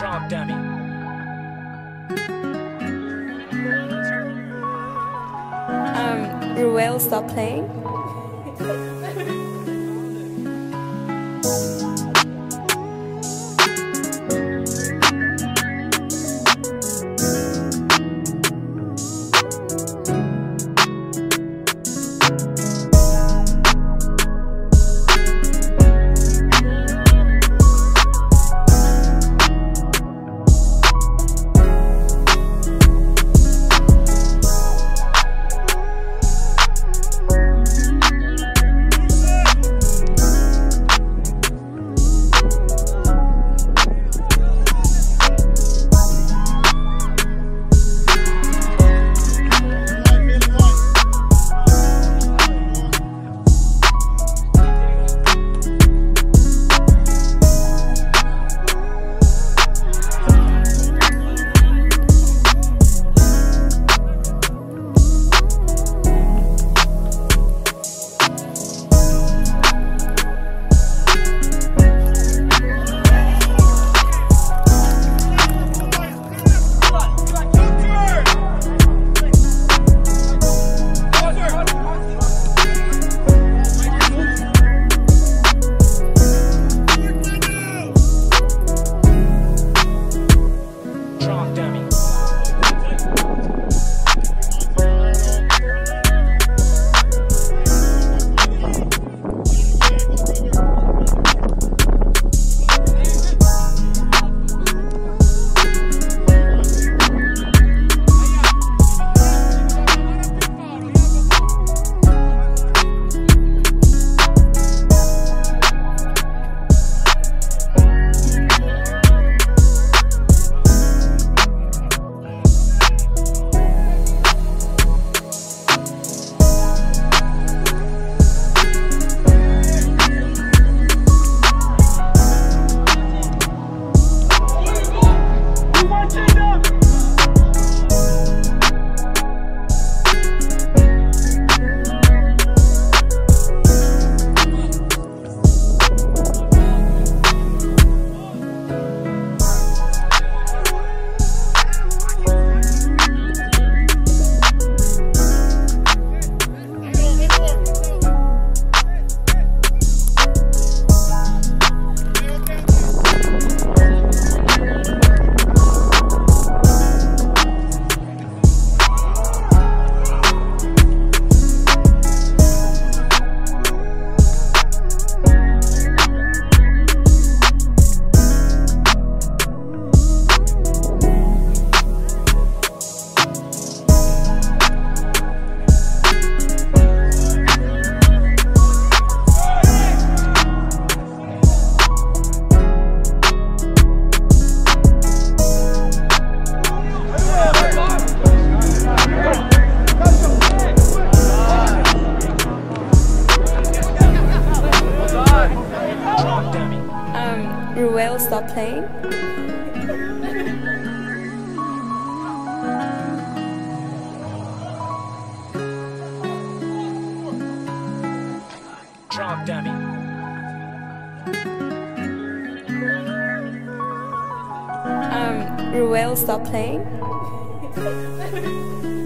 Drop dummy. Um, Ruel, stop playing. Um, Ruel, stop playing. Drop dummy. Um, Ruel, stop playing.